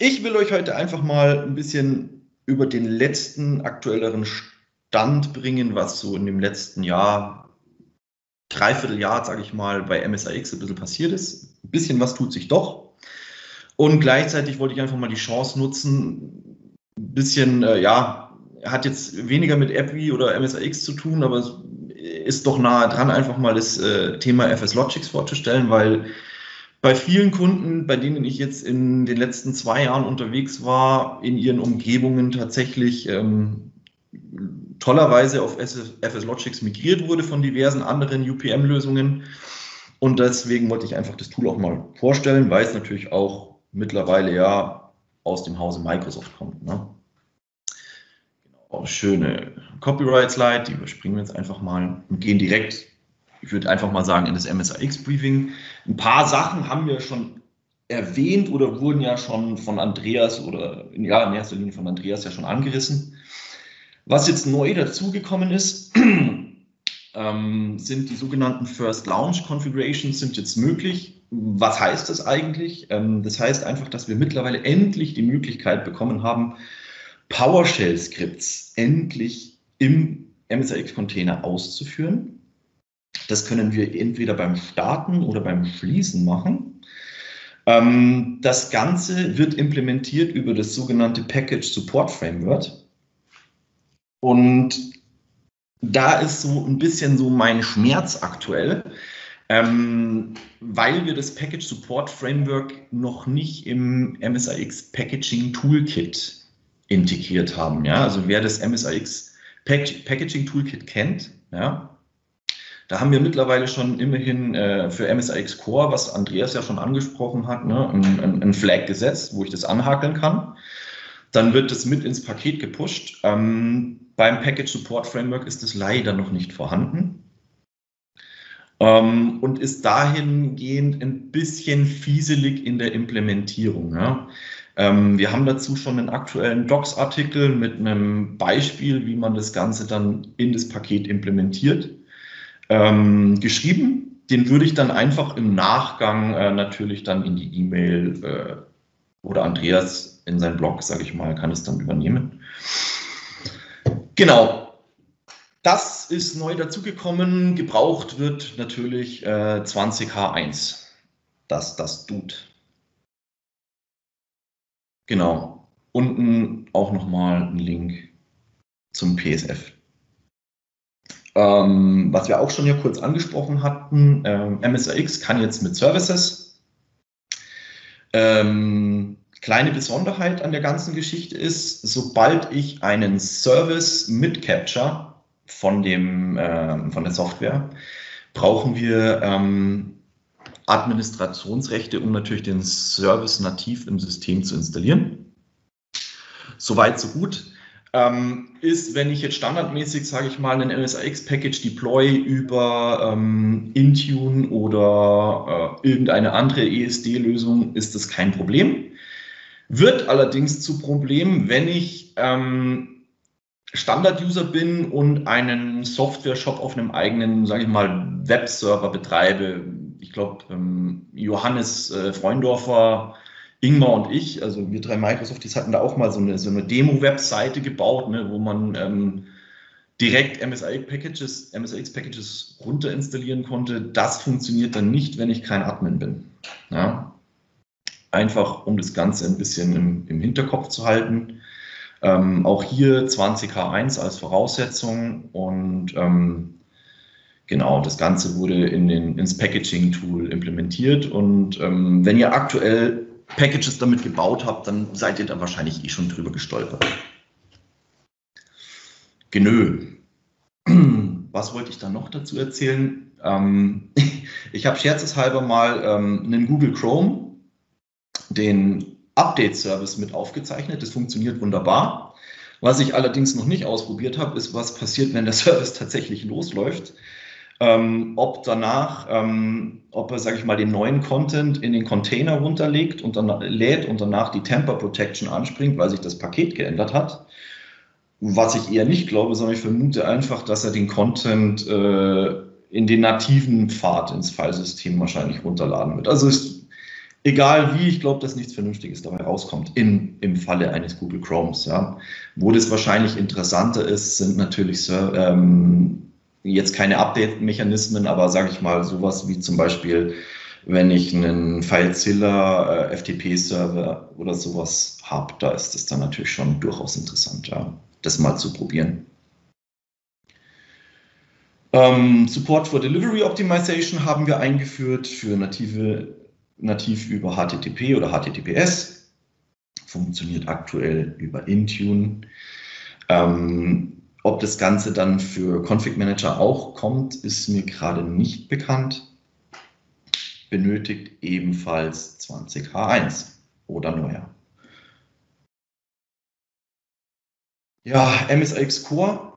Ich will euch heute einfach mal ein bisschen über den letzten aktuelleren Stand bringen, was so in dem letzten Jahr, Dreivierteljahr, sage ich mal, bei MSIX ein bisschen passiert ist. Ein bisschen was tut sich doch. Und gleichzeitig wollte ich einfach mal die Chance nutzen, ein bisschen, äh, ja, hat jetzt weniger mit AppWi oder MSIX zu tun, aber ist doch nahe dran, einfach mal das äh, Thema FS Logics vorzustellen, weil bei vielen Kunden, bei denen ich jetzt in den letzten zwei Jahren unterwegs war, in ihren Umgebungen tatsächlich ähm, tollerweise auf FS Logics migriert wurde von diversen anderen UPM-Lösungen. Und deswegen wollte ich einfach das Tool auch mal vorstellen, weil es natürlich auch mittlerweile ja aus dem Hause Microsoft kommt. Ne? Genau, schöne Copyright-Slide, die überspringen wir jetzt einfach mal und gehen direkt ich würde einfach mal sagen, in das MSAX-Briefing. Ein paar Sachen haben wir schon erwähnt oder wurden ja schon von Andreas oder ja, in erster Linie von Andreas ja schon angerissen. Was jetzt neu dazugekommen ist, ähm, sind die sogenannten First Launch Configurations sind jetzt möglich. Was heißt das eigentlich? Ähm, das heißt einfach, dass wir mittlerweile endlich die Möglichkeit bekommen haben, PowerShell-Skripts endlich im MSAX-Container auszuführen. Das können wir entweder beim Starten oder beim Schließen machen. Ähm, das Ganze wird implementiert über das sogenannte Package Support Framework. Und da ist so ein bisschen so mein Schmerz aktuell, ähm, weil wir das Package Support Framework noch nicht im MSIX Packaging Toolkit integriert haben. Ja? Also wer das MSIX Packaging Toolkit kennt, ja, da haben wir mittlerweile schon immerhin äh, für MSIX Core, was Andreas ja schon angesprochen hat, ne, ein, ein, Flag gesetzt, wo ich das anhakeln kann. Dann wird das mit ins Paket gepusht. Ähm, beim Package Support Framework ist das leider noch nicht vorhanden. Ähm, und ist dahingehend ein bisschen fieselig in der Implementierung. Ja. Ähm, wir haben dazu schon einen aktuellen Docs-Artikel mit einem Beispiel, wie man das Ganze dann in das Paket implementiert ähm, geschrieben. Den würde ich dann einfach im Nachgang äh, natürlich dann in die E-Mail äh, oder Andreas in seinem Blog, sage ich mal, kann es dann übernehmen. Genau. Das ist neu dazugekommen. Gebraucht wird natürlich äh, 20H1. Das, das tut. Genau. Unten auch nochmal ein Link zum PSF. Ähm, was wir auch schon ja kurz angesprochen hatten, ähm, MSRX kann jetzt mit Services. Ähm, kleine Besonderheit an der ganzen Geschichte ist, sobald ich einen Service mit Capture von, dem, äh, von der Software, brauchen wir ähm, Administrationsrechte, um natürlich den Service nativ im System zu installieren. Soweit, so gut ähm, ist, wenn ich jetzt standardmäßig, sage ich mal, einen MSIX-Package deploy über ähm, Intune oder äh, irgendeine andere ESD-Lösung, ist das kein Problem. Wird allerdings zu Problem, wenn ich ähm, Standard-User bin und einen Software-Shop auf einem eigenen, sage ich mal, Webserver betreibe. Ich glaube, ähm, Johannes äh, Freundorfer Ingmar und ich, also wir drei Microsofties hatten da auch mal so eine, so eine Demo-Webseite gebaut, ne, wo man ähm, direkt MSIX-Packages MSIX -Packages runter installieren konnte. Das funktioniert dann nicht, wenn ich kein Admin bin. Ja? Einfach, um das Ganze ein bisschen im, im Hinterkopf zu halten. Ähm, auch hier 20H1 als Voraussetzung und ähm, genau, das Ganze wurde in den, ins Packaging-Tool implementiert. Und ähm, wenn ihr aktuell Packages damit gebaut habt, dann seid ihr da wahrscheinlich eh schon drüber gestolpert. Genö. Was wollte ich da noch dazu erzählen? Ähm, ich habe scherzeshalber mal ähm, einen Google Chrome, den Update-Service mit aufgezeichnet. Das funktioniert wunderbar. Was ich allerdings noch nicht ausprobiert habe, ist, was passiert, wenn der Service tatsächlich losläuft ähm, ob danach, ähm, ob er, sage ich mal, den neuen Content in den Container runterlegt und dann lädt und danach die Temper Protection anspringt, weil sich das Paket geändert hat. Was ich eher nicht glaube, sondern ich vermute einfach, dass er den Content äh, in den nativen Pfad ins Filesystem wahrscheinlich runterladen wird. Also ist, egal wie, ich glaube, dass nichts Vernünftiges dabei rauskommt in, im Falle eines Google Chromes. Ja. Wo das wahrscheinlich interessanter ist, sind natürlich so, ähm, jetzt keine Update-Mechanismen, aber sage ich mal sowas wie zum Beispiel, wenn ich einen FileZilla äh, FTP-Server oder sowas habe, da ist es dann natürlich schon durchaus interessant, ja, das mal zu probieren. Ähm, Support for Delivery Optimization haben wir eingeführt für native nativ über HTTP oder HTTPS, funktioniert aktuell über Intune. Ähm, ob das Ganze dann für Config Manager auch kommt, ist mir gerade nicht bekannt. Benötigt ebenfalls 20H1 oder neuer. Ja, MSX Core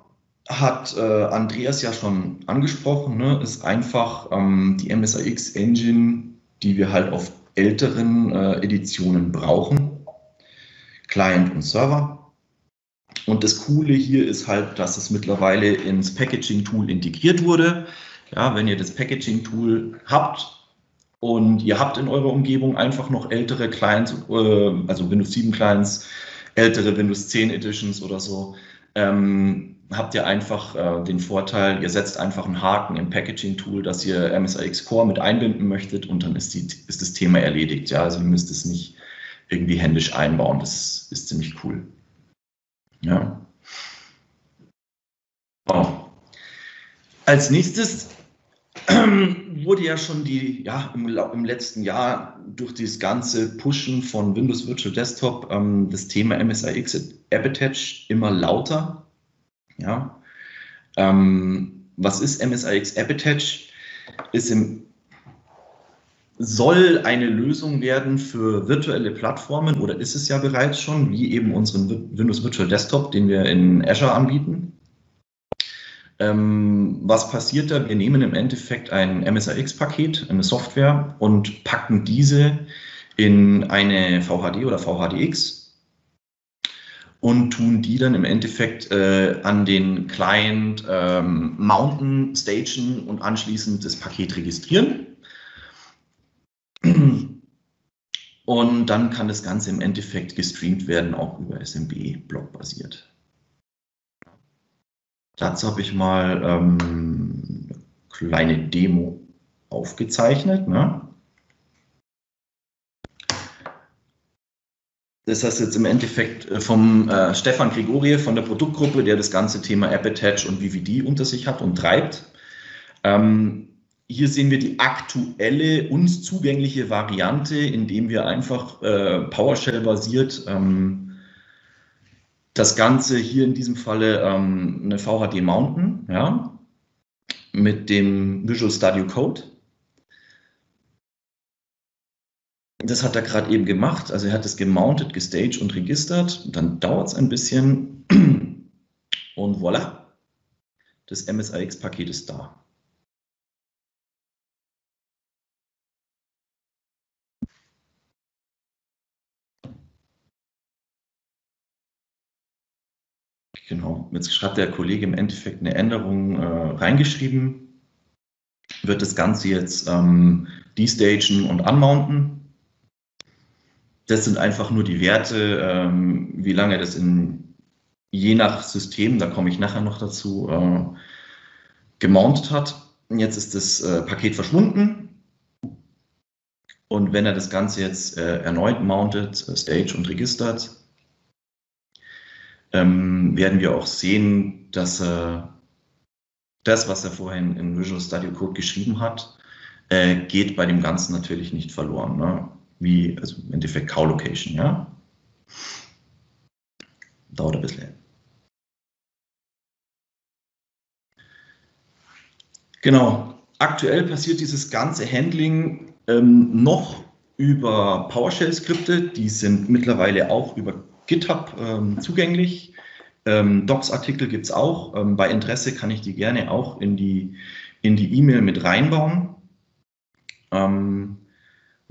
hat äh, Andreas ja schon angesprochen, ne? ist einfach ähm, die MSIX Engine die wir halt auf älteren äh, Editionen brauchen. Client und Server. Und das Coole hier ist halt, dass es mittlerweile ins Packaging-Tool integriert wurde. Ja, wenn ihr das Packaging-Tool habt und ihr habt in eurer Umgebung einfach noch ältere Clients, äh, also Windows 7 Clients, ältere Windows 10 Editions oder so, ähm, habt ihr einfach äh, den Vorteil, ihr setzt einfach einen Haken im Packaging-Tool, dass ihr MSIX Core mit einbinden möchtet und dann ist, die, ist das Thema erledigt. Ja, also ihr müsst es nicht irgendwie händisch einbauen. Das ist ziemlich cool. Ja. Oh. Als nächstes wurde ja schon die, ja, im, im, letzten Jahr durch das ganze Pushen von Windows Virtual Desktop ähm, das Thema MSIX App Attach immer lauter. Ja. Ähm, was ist MSIX App Attach? Ist im, soll eine Lösung werden für virtuelle Plattformen oder ist es ja bereits schon, wie eben unseren Windows Virtual Desktop, den wir in Azure anbieten. Ähm, was passiert da? Wir nehmen im Endeffekt ein MSIX-Paket, eine Software und packen diese in eine VHD oder VHDX und tun die dann im Endeffekt äh, an den Client ähm, mounten, stagen und anschließend das Paket registrieren. Und dann kann das Ganze im Endeffekt gestreamt werden, auch über SMB, blockbasiert. Dazu habe ich mal ähm, eine kleine Demo aufgezeichnet. Ne? Das heißt jetzt im Endeffekt äh, vom äh, Stefan Gregorie von der Produktgruppe, der das ganze Thema App Attach und VVD unter sich hat und treibt. Ähm, hier sehen wir die aktuelle uns zugängliche Variante, indem wir einfach äh, PowerShell-basiert ähm, das Ganze hier in diesem Falle ähm, eine VHD mounten, ja, mit dem Visual Studio Code. Das hat er gerade eben gemacht. Also er hat es gemountet, gestaged und registert. Dann dauert es ein bisschen. Und voilà, das MSIX-Paket ist da. Genau, jetzt schreibt der Kollege im Endeffekt eine Änderung äh, reingeschrieben, wird das Ganze jetzt ähm, destagen und unmounten das sind einfach nur die Werte, ähm, wie lange das in je nach System, da komme ich nachher noch dazu, äh, gemountet hat. Jetzt ist das äh, Paket verschwunden. Und wenn er das Ganze jetzt äh, erneut mountet, äh, stage und registert, ähm, werden wir auch sehen, dass er das, was er vorhin in Visual Studio Code geschrieben hat, äh, geht bei dem Ganzen natürlich nicht verloren. Ne? wie, also im Endeffekt Cow-Location, ja. Dauert ein bisschen. Genau. Aktuell passiert dieses ganze Handling ähm, noch über PowerShell-Skripte. Die sind mittlerweile auch über GitHub ähm, zugänglich. Ähm, Docs-Artikel gibt es auch. Ähm, bei Interesse kann ich die gerne auch in die in die E-Mail mit reinbauen. Ähm,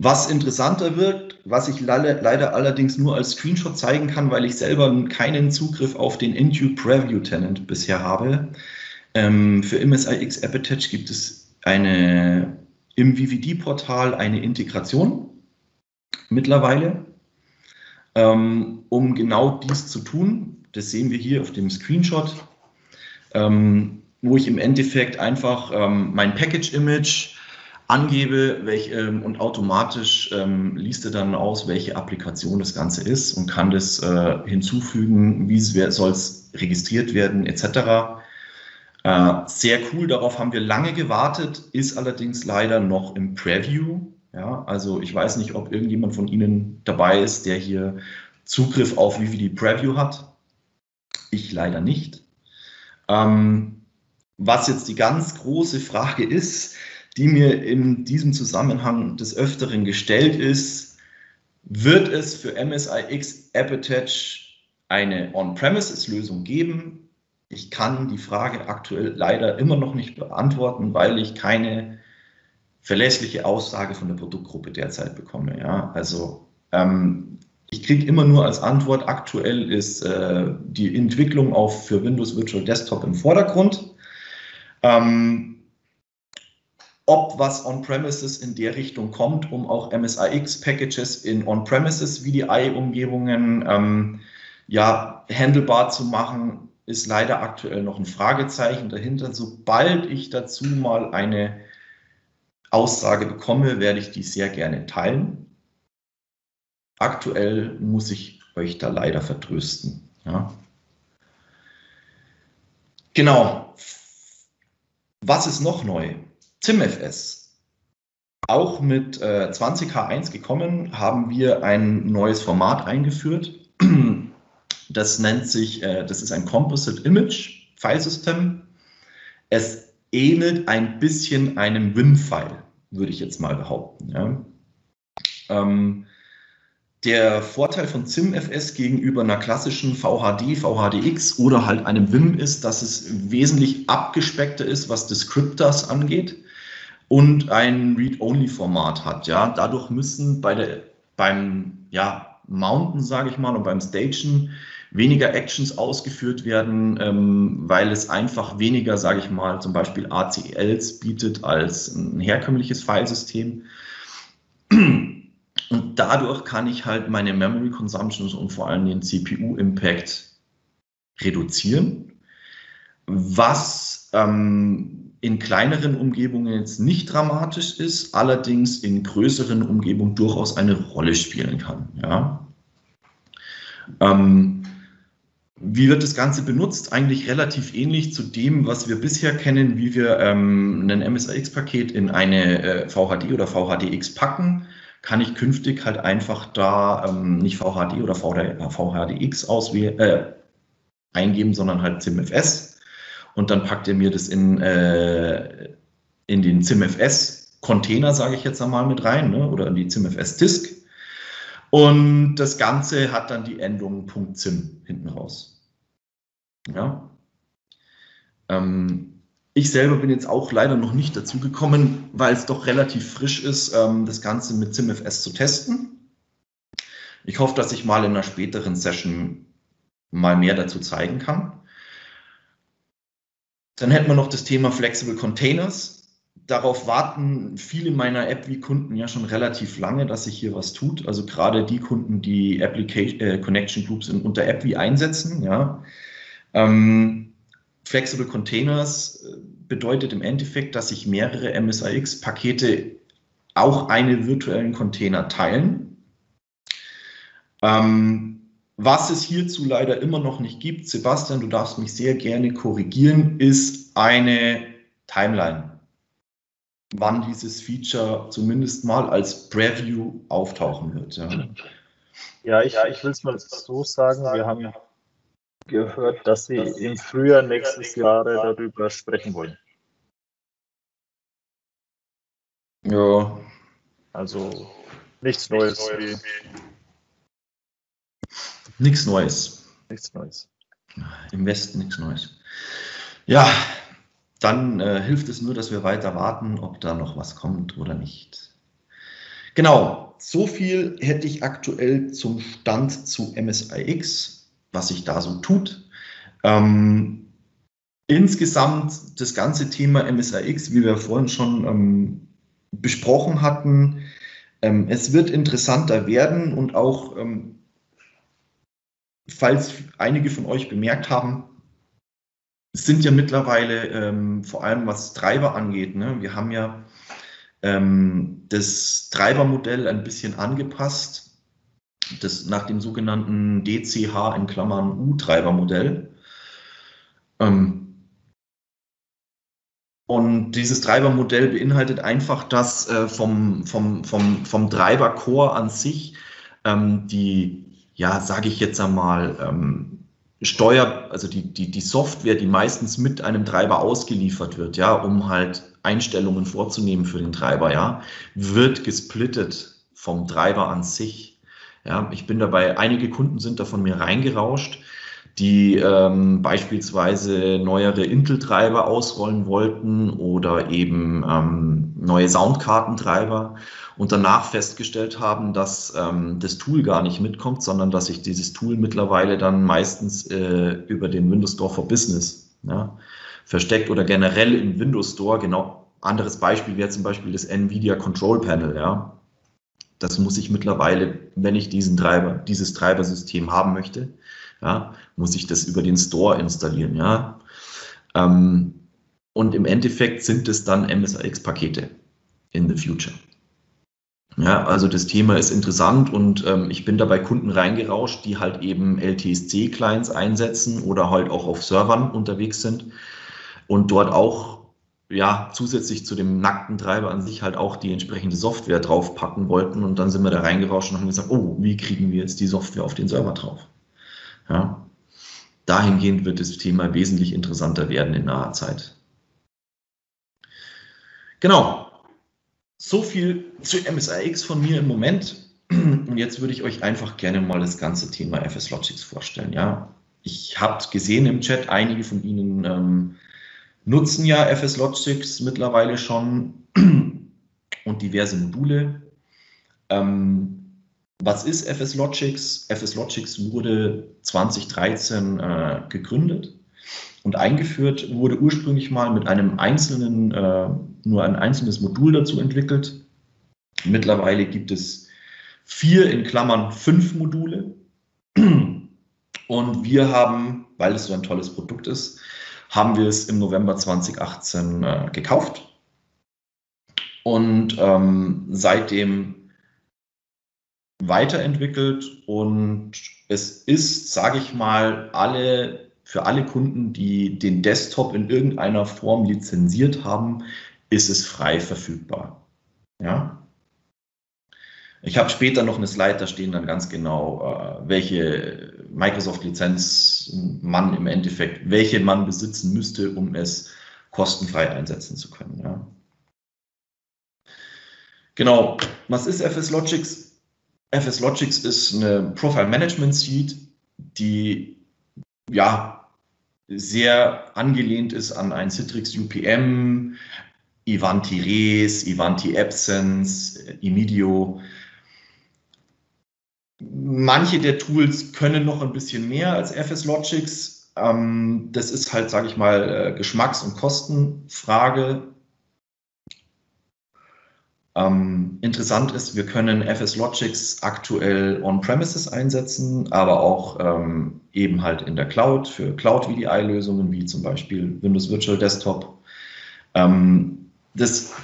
was interessanter wird, was ich leider allerdings nur als Screenshot zeigen kann, weil ich selber keinen Zugriff auf den Intune Preview Tenant bisher habe. Ähm, für MSIX Appetech gibt es eine im VVD-Portal eine Integration. mittlerweile. Ähm, um genau dies zu tun, das sehen wir hier auf dem Screenshot, ähm, wo ich im Endeffekt einfach ähm, mein Package-Image angebe welch, ähm, und automatisch ähm, liest er dann aus, welche Applikation das Ganze ist und kann das äh, hinzufügen, wie soll es registriert werden, etc. Äh, sehr cool, darauf haben wir lange gewartet, ist allerdings leider noch im Preview. Ja, also ich weiß nicht, ob irgendjemand von Ihnen dabei ist, der hier Zugriff auf VVD Preview hat. Ich leider nicht. Ähm, was jetzt die ganz große Frage ist, die mir in diesem Zusammenhang des Öfteren gestellt ist, wird es für MSIX Appetech eine On-Premises-Lösung geben? Ich kann die Frage aktuell leider immer noch nicht beantworten, weil ich keine verlässliche Aussage von der Produktgruppe derzeit bekomme. Ja? Also ähm, ich kriege immer nur als Antwort, aktuell ist äh, die Entwicklung auf für Windows Virtual Desktop im Vordergrund. Ähm, ob was On-Premises in der Richtung kommt, um auch MSIX-Packages in On-Premises VDI-Umgebungen ähm, ja, handelbar zu machen, ist leider aktuell noch ein Fragezeichen dahinter. Sobald ich dazu mal eine Aussage bekomme, werde ich die sehr gerne teilen. Aktuell muss ich euch da leider vertrösten. Ja. Genau. Was ist noch neu? ZimFS. Auch mit äh, 20H1 gekommen, haben wir ein neues Format eingeführt. Das nennt sich, äh, das ist ein Composite Image Filesystem. Es ähnelt ein bisschen einem WIM-File, würde ich jetzt mal behaupten. Ja. Ähm, der Vorteil von ZimFS gegenüber einer klassischen VHD, VHDX oder halt einem WIM ist, dass es wesentlich abgespeckter ist, was Descriptors angeht und ein Read-Only-Format hat. Ja, dadurch müssen bei der, beim ja, Mounten, sage ich mal, und beim Stagen weniger Actions ausgeführt werden, ähm, weil es einfach weniger, sage ich mal, zum Beispiel ACLs bietet als ein herkömmliches Filesystem. Und dadurch kann ich halt meine Memory Consumption und vor allem den CPU Impact reduzieren, was ähm, in kleineren Umgebungen jetzt nicht dramatisch ist, allerdings in größeren Umgebungen durchaus eine Rolle spielen kann. Ja. Ähm, wie wird das Ganze benutzt? Eigentlich relativ ähnlich zu dem, was wir bisher kennen, wie wir ähm, ein MSIX-Paket in eine äh, VHD oder VHDX packen. Kann ich künftig halt einfach da ähm, nicht VHD oder VHDX auswählen, äh, eingeben, sondern halt ZimFS. Und dann packt er mir das in, äh, in den ZimFS-Container, sage ich jetzt einmal, mit rein, ne? oder in die ZimFS-Disk. Und das Ganze hat dann die Endung .zim hinten raus. Ja. Ähm, ich selber bin jetzt auch leider noch nicht dazu gekommen, weil es doch relativ frisch ist, ähm, das Ganze mit ZimFS zu testen. Ich hoffe, dass ich mal in einer späteren Session mal mehr dazu zeigen kann. Dann hätten wir noch das Thema Flexible Containers darauf warten viele meiner App wie Kunden ja schon relativ lange, dass sich hier was tut. Also gerade die Kunden, die Application äh, Connection Groups in, unter App wie einsetzen, ja. Ähm, Flexible Containers äh, bedeutet im Endeffekt, dass sich mehrere MSIX-Pakete auch einen virtuellen Container teilen. Ähm, was es hierzu leider immer noch nicht gibt, Sebastian, du darfst mich sehr gerne korrigieren, ist eine Timeline wann dieses Feature zumindest mal als Preview auftauchen wird. Ja, ja ich, ich will es mal so sagen, wir haben gehört, dass Sie im Frühjahr nächstes Jahr darüber sprechen wollen. Ja. Also nichts Neues. Nichts Neues. Nichts Neues. Im Westen nichts Neues. Ja, dann äh, hilft es nur, dass wir weiter warten, ob da noch was kommt oder nicht. Genau, so viel hätte ich aktuell zum Stand zu MSIX, was sich da so tut. Ähm, insgesamt das ganze Thema MSIX, wie wir vorhin schon ähm, besprochen hatten, Ähm, es wird interessanter werden und auch, ähm, falls einige von euch bemerkt haben, sind ja mittlerweile, ähm, vor allem was Treiber angeht, ne, wir haben ja ähm, das Treibermodell ein bisschen angepasst, das nach dem sogenannten DCH in Klammern U-Treibermodell. Ähm, und dieses Treibermodell beinhaltet einfach, dass äh, vom, vom, vom, vom Treibercore an sich ähm, die, ja, sage ich jetzt einmal, ähm, Steuer, also die, die, die Software, die meistens mit einem Treiber ausgeliefert wird, ja, um halt Einstellungen vorzunehmen für den Treiber, ja, wird gesplittet vom Treiber an sich. Ja, ich bin dabei, einige Kunden sind da von mir reingerauscht, die ähm, beispielsweise neuere Intel-Treiber ausrollen wollten oder eben ähm, neue Soundkartentreiber und danach festgestellt haben, dass ähm, das Tool gar nicht mitkommt, sondern dass sich dieses Tool mittlerweile dann meistens äh, über den Windows Store for Business ja, versteckt oder generell im Windows Store. Genau, anderes Beispiel wäre zum Beispiel das NVIDIA Control Panel. Ja. Das muss ich mittlerweile, wenn ich diesen Treiber, dieses Treibersystem haben möchte, ja, muss ich das über den Store installieren. Ja. Ähm, und im Endeffekt sind es dann MSIX-Pakete in the future. Ja, also das Thema ist interessant und ähm, ich bin da bei Kunden reingerauscht, die halt eben LTSC-Clients einsetzen oder halt auch auf Servern unterwegs sind und dort auch ja zusätzlich zu dem nackten Treiber an sich halt auch die entsprechende Software draufpacken wollten und dann sind wir da reingerauscht und haben gesagt, oh, wie kriegen wir jetzt die Software auf den Server drauf? Ja, dahingehend wird das Thema wesentlich interessanter werden in naher Zeit. Genau, so viel zu MSIX von mir im Moment. Und jetzt würde ich euch einfach gerne mal das ganze Thema FS Logics vorstellen. Ja, ich habe gesehen im Chat, einige von Ihnen ähm, nutzen ja FS Logics mittlerweile schon und diverse Module. Ähm, was ist FS Logics? FS Logics wurde 2013 äh, gegründet und eingeführt wurde ursprünglich mal mit einem einzelnen, äh, nur ein einzelnes Modul dazu entwickelt. Mittlerweile gibt es vier in Klammern fünf Module. Und wir haben, weil es so ein tolles Produkt ist, haben wir es im November 2018 äh, gekauft und ähm, seitdem weiterentwickelt. Und es ist, sage ich mal, alle für alle Kunden, die den Desktop in irgendeiner Form lizenziert haben, ist es frei verfügbar. Ja? Ich habe später noch eine Slide, da stehen dann ganz genau, äh, welche Microsoft-Lizenz man im Endeffekt, welche man besitzen müsste, um es kostenfrei einsetzen zu können. Ja? Genau, was ist FS Logics? FS Logics ist eine Profile Management Suite, die ja sehr angelehnt ist an ein Citrix UPM, Ivanti Res, Ivanti Absence, Imedio. Manche der Tools können noch ein bisschen mehr als FS Logics. Ähm, das ist halt, sage ich mal, äh, Geschmacks- und Kostenfrage. Ähm, interessant ist, wir können FS Logics aktuell on-premises einsetzen, aber auch ähm, eben halt in der Cloud für Cloud-VDI-Lösungen wie zum Beispiel Windows Virtual Desktop. Ähm, das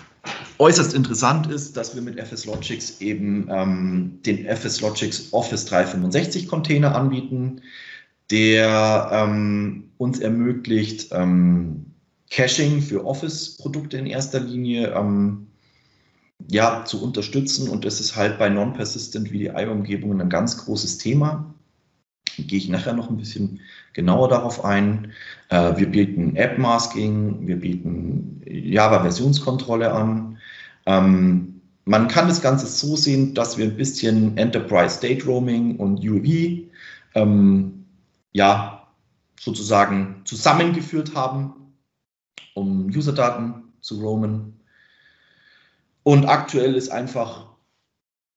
äußerst interessant ist, dass wir mit FS Logics eben ähm, den FS Logics Office 365 Container anbieten, der ähm, uns ermöglicht, ähm, Caching für Office-Produkte in erster Linie ja, zu unterstützen. Und das ist halt bei Non-Persistent VDI-Umgebungen ein ganz großes Thema. Gehe ich nachher noch ein bisschen genauer darauf ein. Äh, wir bieten App-Masking, wir bieten Java-Versionskontrolle an. Ähm, man kann das Ganze so sehen, dass wir ein bisschen Enterprise State Roaming und UAV ähm, ja, sozusagen zusammengeführt haben, um Userdaten zu roamen. Und aktuell ist einfach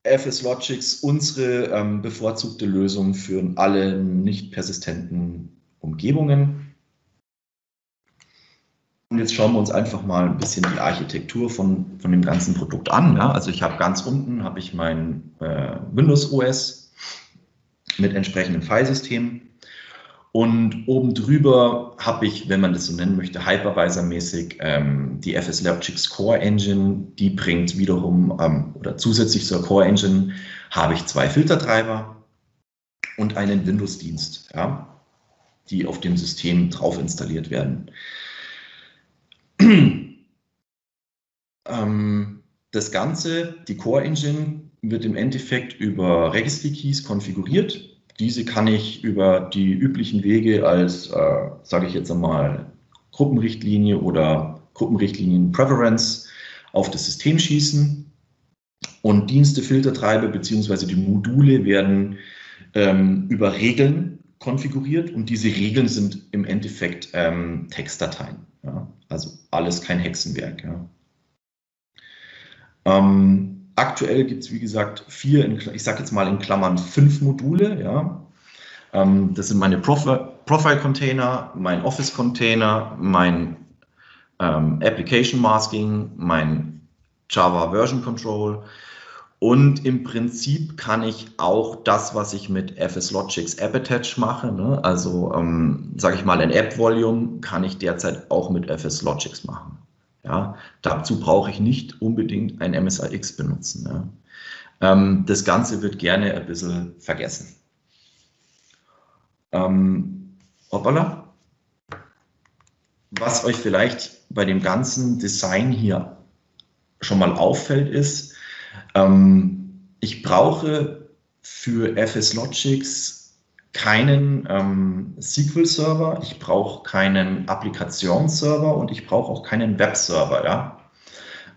FS Logics unsere ähm, bevorzugte Lösung für alle nicht persistenten Umgebungen. Jetzt schauen wir uns einfach mal ein bisschen die Architektur von, von dem ganzen Produkt an. Ja? Also ich habe ganz unten habe ich mein äh, Windows OS mit entsprechendem Filesystem. Und oben drüber habe ich, wenn man das so nennen möchte, Hypervisor-mäßig ähm, die FS Logics Core Engine. Die bringt wiederum, ähm, oder zusätzlich zur Core Engine, habe ich zwei Filtertreiber und einen Windows-Dienst, ja, die auf dem System drauf installiert werden. ähm, das Ganze, die Core Engine, wird im Endeffekt über Registry Keys konfiguriert diese kann ich über die üblichen Wege als, äh, sage ich jetzt einmal, Gruppenrichtlinie oder Gruppenrichtlinien Preference auf das System schießen. Und Dienste, Filtertreiber bzw. die Module werden ähm, über Regeln konfiguriert und diese Regeln sind im Endeffekt ähm, Textdateien. Ja? Also alles kein Hexenwerk. Ja? Ähm, Aktuell gibt es, wie gesagt, vier, in, ich sage jetzt mal in Klammern fünf Module. Ja. Ähm, das sind meine Profile-Container, mein Office-Container, mein ähm, Application Masking, mein Java Version Control. Und im Prinzip kann ich auch das, was ich mit FSLogix App Attach mache, ne, also ähm, sage ich mal ein App Volume, kann ich derzeit auch mit FSLogix machen. Ja, dazu brauche ich nicht unbedingt ein MSIX benutzen. Ja. Ähm, das Ganze wird gerne ein bisschen vergessen. Ähm, hoppala. Was euch vielleicht bei dem ganzen Design hier schon mal auffällt, ist, ähm, ich brauche für FS Logics keinen ähm, SQL-Server, ich brauche keinen Applikationsserver und ich brauche auch keinen Web-Server. Ja?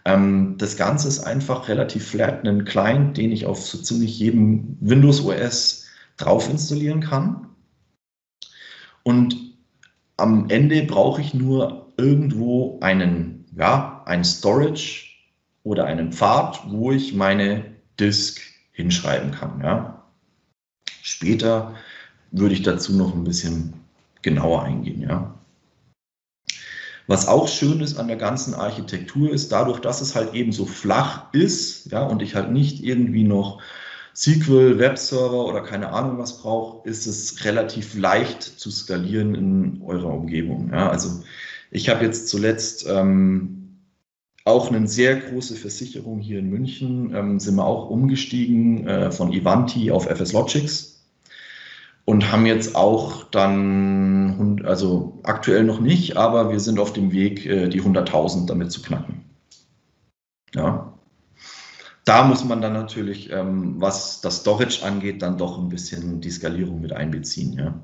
Ähm, das Ganze ist einfach relativ flat, ein Client, den ich auf so ziemlich jedem Windows OS drauf installieren kann. Und am Ende brauche ich nur irgendwo einen, ja, ein Storage oder einen Pfad, wo ich meine Disk hinschreiben kann. Ja. Später würde ich dazu noch ein bisschen genauer eingehen. Ja. Was auch schön ist an der ganzen Architektur ist, dadurch, dass es halt eben so flach ist, ja, und ich halt nicht irgendwie noch SQL, Webserver oder keine Ahnung was brauche, ist es relativ leicht zu skalieren in eurer Umgebung. Ja. Also ich habe jetzt zuletzt ähm, auch eine sehr große Versicherung hier in München, ähm, sind wir auch umgestiegen äh, von Ivanti auf FS Logics und haben jetzt auch dann, also aktuell noch nicht, aber wir sind auf dem Weg, äh, die 100.000 damit zu knacken. Ja. Da muss man dann natürlich, ähm, was das Storage angeht, dann doch ein bisschen die Skalierung mit einbeziehen. Ja.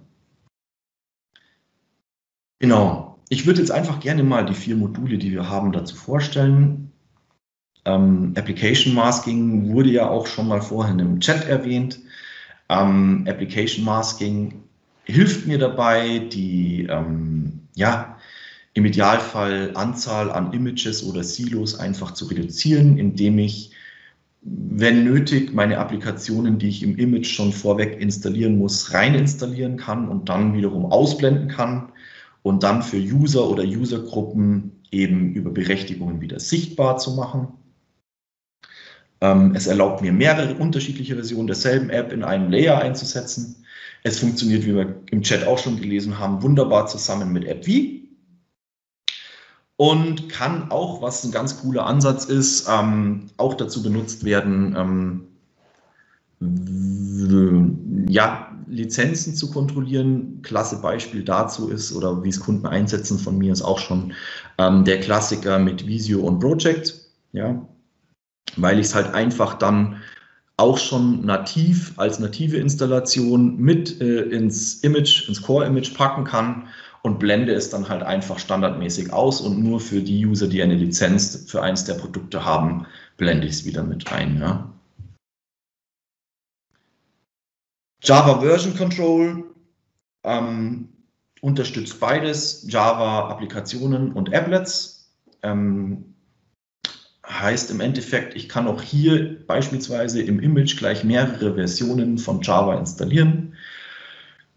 Genau. Ich würde jetzt einfach gerne mal die vier Module, die wir haben, dazu vorstellen. Ähm, Application Masking wurde ja auch schon mal vorhin im Chat erwähnt. Ähm, Application Masking hilft mir dabei, die ähm, ja, im Idealfall Anzahl an Images oder Silos einfach zu reduzieren, indem ich, wenn nötig, meine Applikationen, die ich im Image schon vorweg installieren muss, rein installieren kann und dann wiederum ausblenden kann und dann für User oder Usergruppen eben über Berechtigungen wieder sichtbar zu machen. Ähm, es erlaubt mir mehrere unterschiedliche Versionen derselben App in einem Layer einzusetzen. Es funktioniert, wie wir im Chat auch schon gelesen haben, wunderbar zusammen mit AppV und kann auch, was ein ganz cooler Ansatz ist, ähm, auch dazu benutzt werden, ähm, ja, Lizenzen zu kontrollieren. Klasse Beispiel dazu ist, oder wie es Kunden einsetzen von mir, ist auch schon ähm, der Klassiker mit Visio und Project. Ja, weil ich es halt einfach dann auch schon nativ als native Installation mit äh, ins Image, ins Core-Image packen kann und blende es dann halt einfach standardmäßig aus und nur für die User, die eine Lizenz für eins der Produkte haben, blende ich es wieder mit ein. Ja. Java Version Control ähm, unterstützt beides, Java Applikationen und Applets. Ähm, Heißt im Endeffekt, ich kann auch hier beispielsweise im Image gleich mehrere Versionen von Java installieren,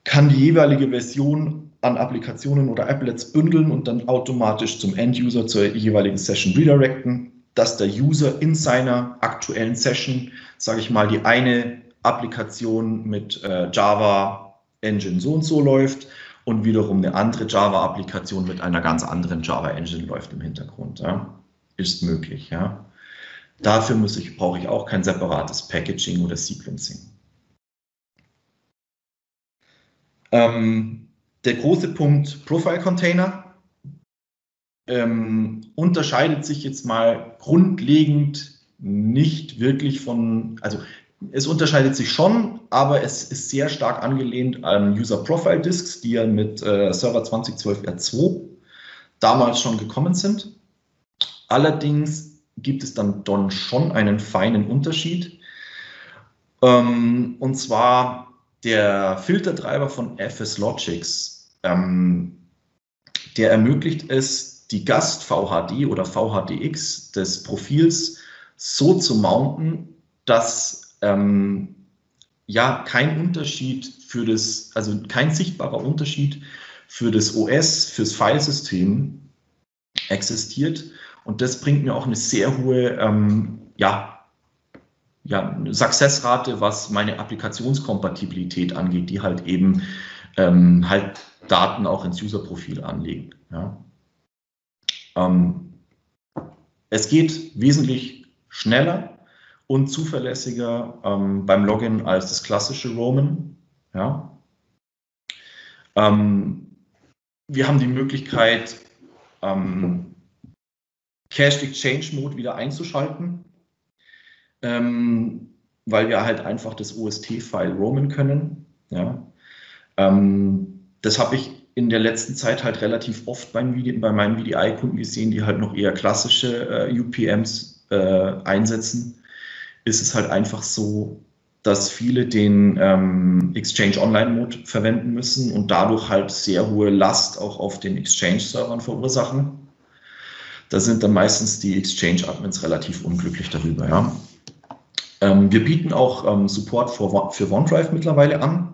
kann die jeweilige Version an Applikationen oder Applets bündeln und dann automatisch zum End-User zur jeweiligen Session redirecten, dass der User in seiner aktuellen Session, sage ich mal, die eine Applikation mit äh, Java Engine so und so läuft und wiederum eine andere Java-Applikation mit einer ganz anderen Java-Engine läuft im Hintergrund. Ja. Ist möglich. Ja. Dafür muss ich, brauche ich auch kein separates Packaging oder Sequencing. Ähm, der große Punkt Profile Container ähm, unterscheidet sich jetzt mal grundlegend nicht wirklich von, also es unterscheidet sich schon, aber es ist sehr stark angelehnt an User Profile Disks, die ja mit äh, Server 2012 R2 damals schon gekommen sind. Allerdings gibt es dann, dann schon einen feinen Unterschied. Ähm, und zwar der Filtertreiber von FS Logics, ähm, der ermöglicht es, die Gast VHD oder VHDX des Profils so zu mounten, dass ähm, ja kein Unterschied für das, also kein sichtbarer Unterschied für das OS, fürs Filesystem existiert. Und das bringt mir auch eine sehr hohe ähm, ja, ja, Successrate, was meine Applikationskompatibilität angeht, die halt eben ähm, halt Daten auch ins User-Profil anlegen. Ja. Ähm, es geht wesentlich schneller und zuverlässiger ähm, beim Login als das klassische Roman. Ja. Ähm, wir haben die Möglichkeit, ähm, Cached Exchange Mode wieder einzuschalten ähm, weil wir halt einfach das OST-File roamen können. Ja. Ähm, das habe ich in der letzten Zeit halt relativ oft bei, bei meinen VDI-Kunden gesehen, die halt noch eher klassische äh, UPMs äh, einsetzen. Ist es halt einfach so, dass viele den ähm, Exchange Online Mode verwenden müssen und dadurch halt sehr hohe Last auch auf den Exchange-Servern verursachen. Da sind dann meistens die Exchange-Admins relativ unglücklich darüber. Ja. Ähm, wir bieten auch ähm, Support für, für OneDrive mittlerweile an.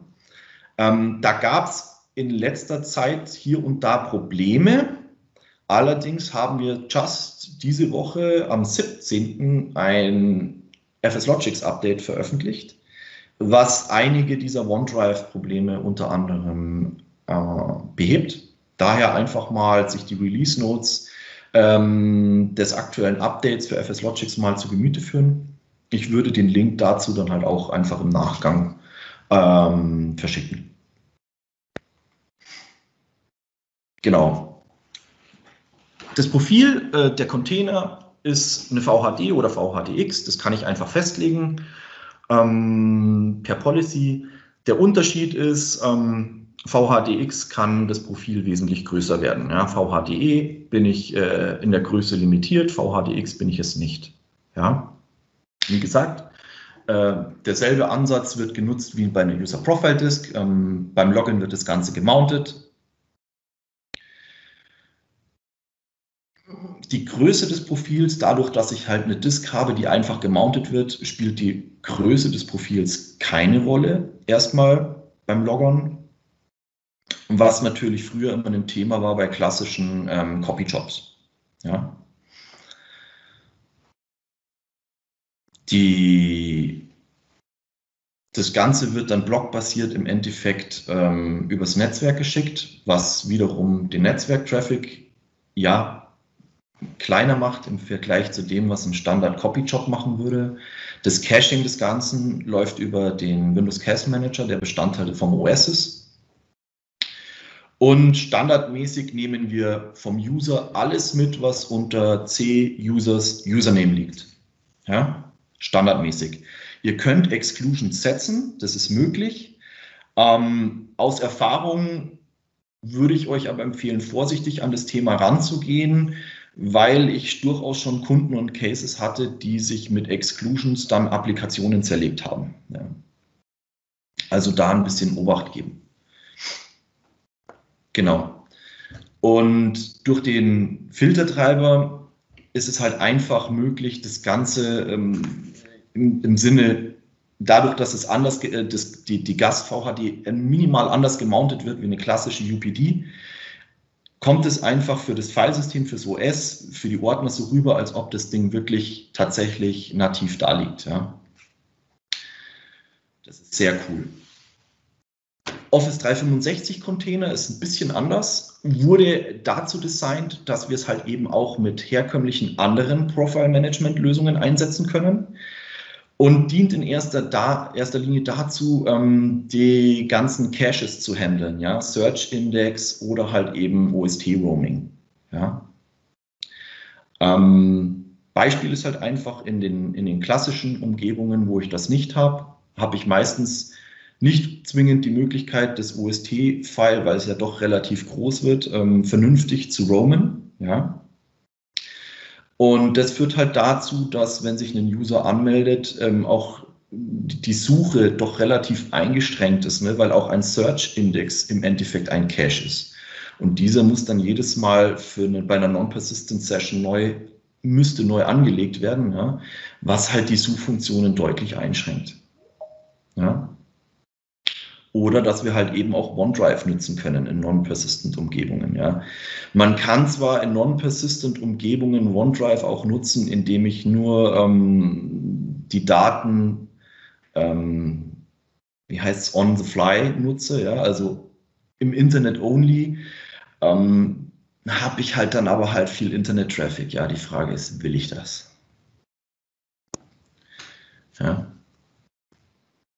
Ähm, da gab es in letzter Zeit hier und da Probleme. Allerdings haben wir just diese Woche am 17. ein FS Logics Update veröffentlicht, was einige dieser OneDrive-Probleme unter anderem äh, behebt. Daher einfach mal sich die Release Notes ähm, des aktuellen Updates für FS Logics mal zu Gemüte führen ich würde den Link dazu dann halt auch einfach im Nachgang ähm, verschicken. Genau. Das Profil äh, der Container ist eine VHD oder VHDX, das kann ich einfach festlegen ähm, per Policy. Der Unterschied ist, ähm, VHDX kann das Profil wesentlich größer werden. Ja, VHDE bin ich äh, in der Größe limitiert, VHDX bin ich es nicht. Ja. Wie gesagt, äh, derselbe Ansatz wird genutzt wie bei einer User Profile Disk. Ähm, beim Login wird das Ganze gemountet. Die Größe des Profils, dadurch, dass ich halt eine Disk habe, die einfach gemountet wird, spielt die Größe des Profils keine Rolle. Erstmal beim Loggern. Was natürlich früher immer ein Thema war bei klassischen ähm, Copy-Jobs. Ja. Die, das Ganze wird dann blockbasiert im Endeffekt ähm, übers Netzwerk geschickt, was wiederum den Netzwerktraffic ja kleiner macht im Vergleich zu dem, was ein Standard-Copy-Job machen würde. Das Caching des Ganzen läuft über den Windows Cache Manager, der Bestandteil vom OS ist. Und standardmäßig nehmen wir vom User alles mit, was unter C-Users Username liegt. Ja? standardmäßig. Ihr könnt Exclusions setzen, das ist möglich. Ähm, aus Erfahrung würde ich euch aber empfehlen, vorsichtig an das Thema ranzugehen, weil ich durchaus schon Kunden und Cases hatte, die sich mit Exclusions dann Applikationen zerlegt haben. Ja. Also da ein bisschen Obacht geben. Genau. Und durch den Filtertreiber ist es halt einfach möglich, das Ganze ähm, im, im, Sinne dadurch, dass es anders, äh, das, die, die Gast-VHD minimal anders gemountet wird wie eine klassische UPD, kommt es einfach für das Filesystem, fürs OS, für die Ordner so rüber, als ob das Ding wirklich tatsächlich nativ da liegt. Ja. Das ist sehr cool. Office 365 Container ist ein bisschen anders, wurde dazu designt, dass wir es halt eben auch mit herkömmlichen anderen Profile Management Lösungen einsetzen können und dient in erster, da, erster Linie dazu, ähm, die ganzen Caches zu handeln, ja, Search Index oder halt eben OST Roaming, ja. Ähm, Beispiel ist halt einfach in den, in den klassischen Umgebungen, wo ich das nicht habe, habe ich meistens nicht zwingend die Möglichkeit, das OST-File, weil es ja doch relativ groß wird, ähm, vernünftig zu roamen, ja. Und das führt halt dazu, dass wenn sich ein User anmeldet, ähm, auch die Suche doch relativ eingeschränkt ist, ne? weil auch ein Search-Index im Endeffekt ein Cache ist. Und dieser muss dann jedes Mal für eine, bei einer Non-Persistent-Session neu, müsste neu angelegt werden, ja? was halt die Suchfunktionen deutlich einschränkt. Ja? Oder dass wir halt eben auch OneDrive nutzen können in non-persistent Umgebungen. Ja. Man kann zwar in non-persistent Umgebungen OneDrive auch nutzen, indem ich nur ähm, die Daten, ähm, wie heißt es, on the fly nutze, ja, also im Internet only. Ähm, habe ich halt dann aber halt viel Internet-Traffic. Ja, die Frage ist, will ich das? Ja.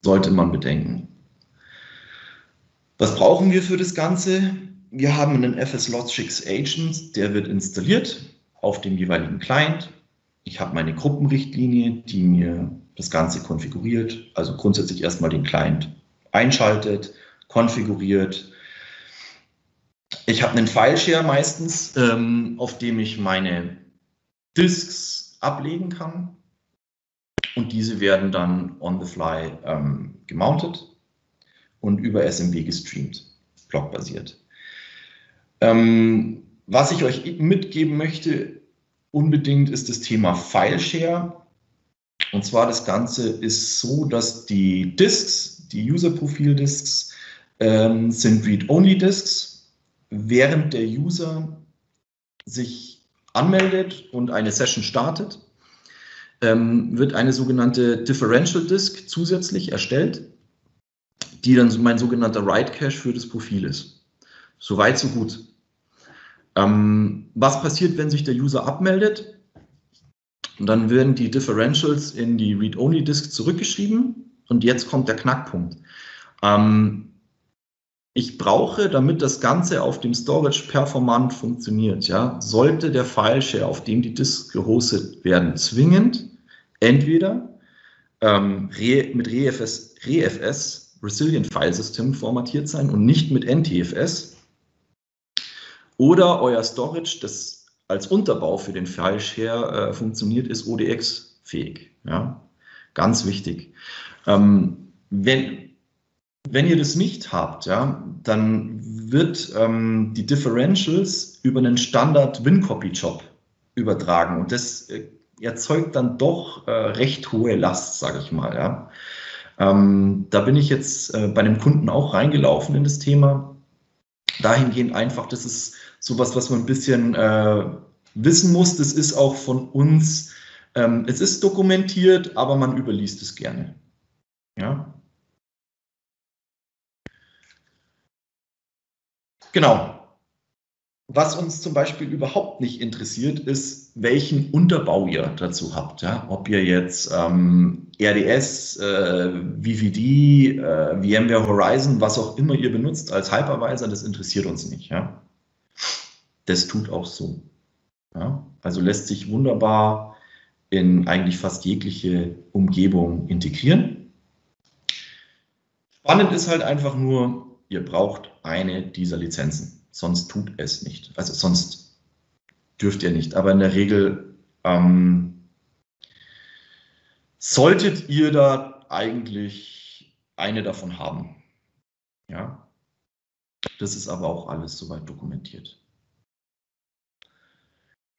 Sollte man bedenken. Was brauchen wir für das Ganze? Wir haben einen FSLogix Agent, der wird installiert auf dem jeweiligen Client. Ich habe meine Gruppenrichtlinie, die mir das Ganze konfiguriert, also grundsätzlich erstmal den Client einschaltet, konfiguriert. Ich habe einen File-Share meistens, ähm, auf dem ich meine Disks ablegen kann. Und diese werden dann on the fly ähm, gemountet und über SMB gestreamt, blockbasiert. Ähm, was ich euch mitgeben möchte, unbedingt ist das Thema Fileshare. Und zwar das Ganze ist so, dass die Disks, die User-Profil-Disks, ähm, sind Read-Only-Disks. Während der User sich anmeldet und eine Session startet, ähm, wird eine sogenannte Differential Disk zusätzlich erstellt die dann mein sogenannter Write Cache für das Profil ist. Soweit, so gut. Ähm, was passiert, wenn sich der User abmeldet? Und dann werden die Differentials in die Read-Only-Disk zurückgeschrieben. Und jetzt kommt der Knackpunkt. Ähm, ich brauche, damit das Ganze auf dem Storage performant funktioniert, ja, sollte der File-Share, auf dem die Disks gehostet werden, zwingend entweder ähm, mit ReFS, ReFS Resilient File System formatiert sein und nicht mit NTFS. Oder euer Storage, das als Unterbau für den File Share äh, funktioniert, ist ODX-fähig. Ja? Ganz wichtig. Ähm, wenn, wenn ihr das nicht habt, ja, dann wird ähm, die Differentials über einen Standard WinCopy-Job übertragen und das äh, erzeugt dann doch äh, recht hohe Last, sage ich mal. Ja. Ähm, da bin ich jetzt äh, bei einem Kunden auch reingelaufen in das Thema. Dahingehend einfach, das ist sowas, was man ein bisschen äh, wissen muss. Das ist auch von uns, ähm, es ist dokumentiert, aber man überliest es gerne. Ja. Genau. Was uns zum Beispiel überhaupt nicht interessiert, ist, welchen Unterbau ihr dazu habt. Ja? Ob ihr jetzt ähm, RDS, äh, VVD, äh, VMware Horizon, was auch immer ihr benutzt als Hypervisor, das interessiert uns nicht. Ja? Das tut auch so. Ja? Also lässt sich wunderbar in eigentlich fast jegliche Umgebung integrieren. Spannend ist halt einfach nur, ihr braucht eine dieser Lizenzen sonst tut es nicht. Also sonst dürft ihr nicht. Aber in der Regel ähm, solltet ihr da eigentlich eine davon haben. Ja. Das ist aber auch alles soweit dokumentiert.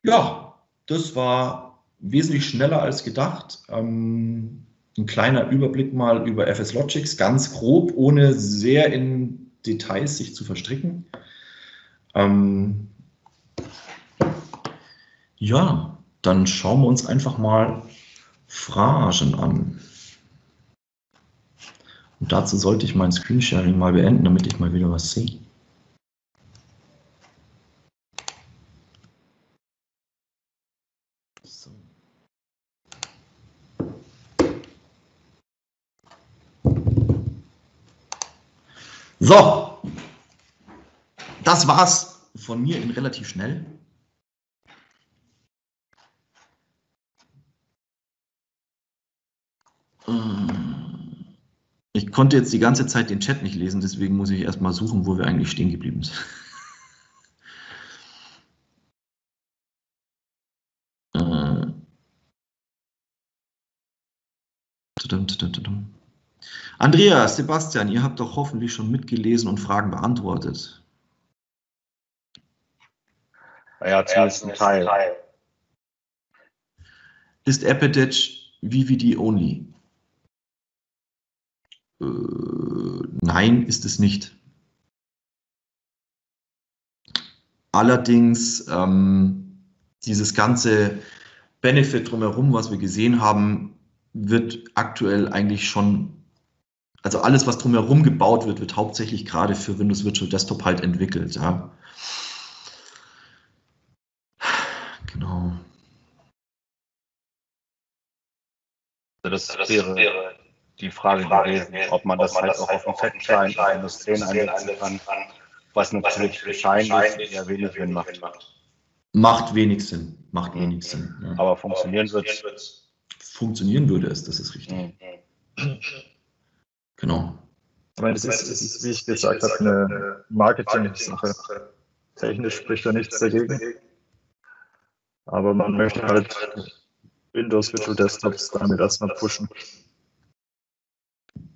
Ja, das war wesentlich schneller als gedacht. Ähm, ein kleiner Überblick mal über FS Logics, ganz grob, ohne sehr in Details sich zu verstricken. Ähm, ja, dann schauen wir uns einfach mal Phrasen an. Und dazu sollte ich mein Screensharing mal beenden, damit ich mal wieder was sehe. So. so, das war's von mir in relativ schnell. Ich konnte jetzt die ganze Zeit den Chat nicht lesen, deswegen muss ich erstmal suchen, wo wir eigentlich stehen geblieben sind. Äh. Andreas, Sebastian, ihr habt doch hoffentlich schon mitgelesen und Fragen beantwortet. Ja, zumindest ein Teil. Ist Appetech VVD only? Äh, nein, ist es nicht. Allerdings ähm, dieses ganze Benefit drumherum, was wir gesehen haben, wird aktuell eigentlich schon, also alles, was drumherum gebaut wird, wird hauptsächlich gerade für Windows Virtual Desktop halt entwickelt. Ja. Genau. Das wäre die Frage gewesen, ob man das halt auch auf dem Fett-Client Windows 10 einsetzen kann, was natürlich wahrscheinlich eher wenig Sinn macht. Macht wenig Sinn. Macht wenig Sinn. Ja. Aber funktionieren wird es. Funktionieren würde es, das ist richtig. Mhm. Genau. Ich meine, das ist, ist, wie ich gesagt habe, eine Marketing-Sache. Technisch spricht da nichts dagegen. Aber man möchte halt Windows Virtual Desktops damit erstmal pushen.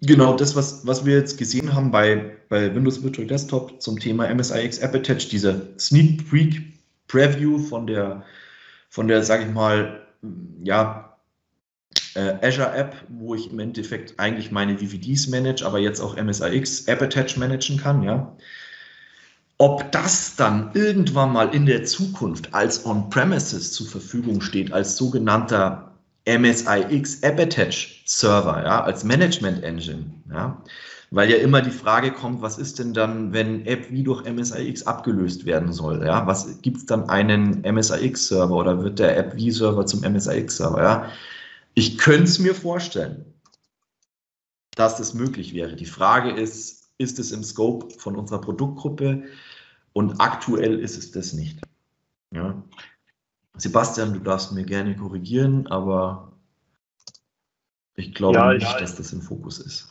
Genau, das, was, was wir jetzt gesehen haben bei, bei Windows Virtual Desktop zum Thema MSIX Appetech, diese Sneak Peek Preview von der, von der, sage ich mal, ja, äh, Azure App, wo ich im Endeffekt eigentlich meine VVDs manage, aber jetzt auch MSIX Appetech managen kann, ja. Ob das dann irgendwann mal in der Zukunft als On-Premises zur Verfügung steht, als sogenannter MSIX Appetech Server, ja, als Management Engine, ja, weil ja immer die Frage kommt, was ist denn dann, wenn App wie durch MSIX abgelöst werden soll, ja, was gibt es dann einen MSIX Server oder wird der App wie Server zum MSIX Server, ja? Ich könnte es mir vorstellen, dass das möglich wäre. Die Frage ist, ist es im Scope von unserer Produktgruppe und aktuell ist es das nicht. Ja. Sebastian, du darfst mir gerne korrigieren, aber ich glaube ja, nicht, dass das im Fokus ist.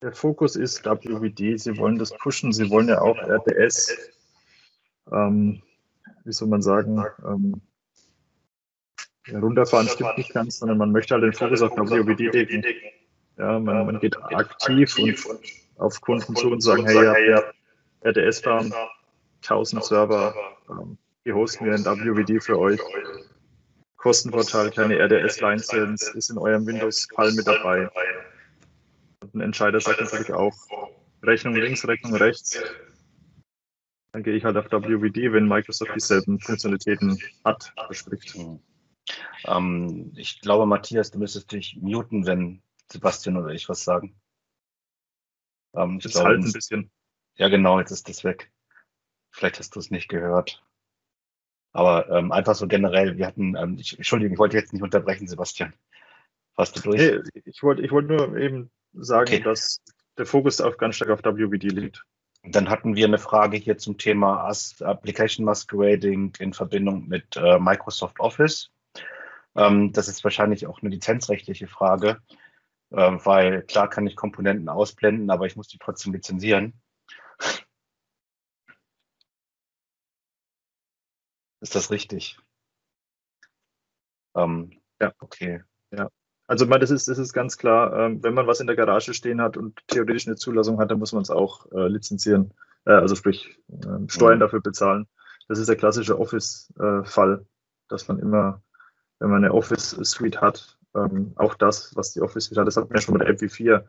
Der Fokus ist WWD. Sie wollen das pushen. Sie wollen ja auch RDS, ähm, wie soll man sagen, ähm, runterfahren stimmt nicht ganz, sondern man möchte halt den Fokus auf WWD legen. Ja, man, man geht aktiv und auf Kunden zu und sagen, hey, ihr habt RDS-Farm, 1000 Server, ähm, wir hosten wir ein WWD für euch. Kostenvorteil, keine RDS-License, ist in eurem Windows-Fall mit dabei. Und ein Entscheider sagt natürlich auch, Rechnung links, Rechnung rechts. Dann gehe ich halt auf WWD, wenn Microsoft dieselben Funktionalitäten hat, bespricht. Mhm. Ähm, ich glaube, Matthias, du müsstest dich muten, wenn Sebastian oder ich was sagen. Ähm, ich glaube, halt ein bisschen. Ja, genau, jetzt ist das weg. Vielleicht hast du es nicht gehört. Aber ähm, einfach so generell, wir hatten, ähm, ich, Entschuldigung, ich wollte jetzt nicht unterbrechen, Sebastian. Hast du durch? Hey, ich wollte ich wollt nur eben sagen, okay. dass der Fokus auf ganz stark auf WBD liegt. Dann hatten wir eine Frage hier zum Thema Application Masquerading in Verbindung mit äh, Microsoft Office. Ähm, das ist wahrscheinlich auch eine lizenzrechtliche Frage, weil klar kann ich Komponenten ausblenden, aber ich muss die trotzdem lizenzieren. Ist das richtig? Ähm, ja, okay. Ja. Also das ist, das ist ganz klar, ähm, wenn man was in der Garage stehen hat und theoretisch eine Zulassung hat, dann muss man es auch äh, lizenzieren, äh, also sprich äh, Steuern mhm. dafür bezahlen. Das ist der klassische Office-Fall, dass man immer wenn man eine Office Suite hat. Ähm, auch das, was die Office Suite hat, das hat man ja schon mit der MP4.